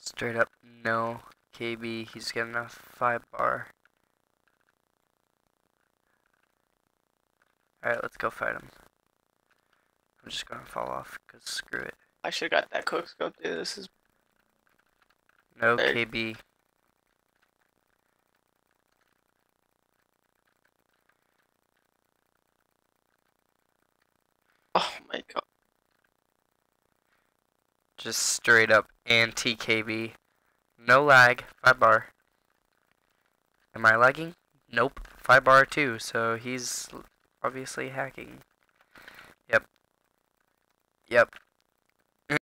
Straight up, no. KB, he's getting a 5 bar. Alright, let's go fight him. I'm just gonna fall off, cause screw it. I should have got that cook scope, dude. This is No Hey. KB. oh my god. Just straight up anti KB. No lag, 5 bar. Am I lagging? Nope, 5 bar too, so he's obviously hacking. Yep. Yep,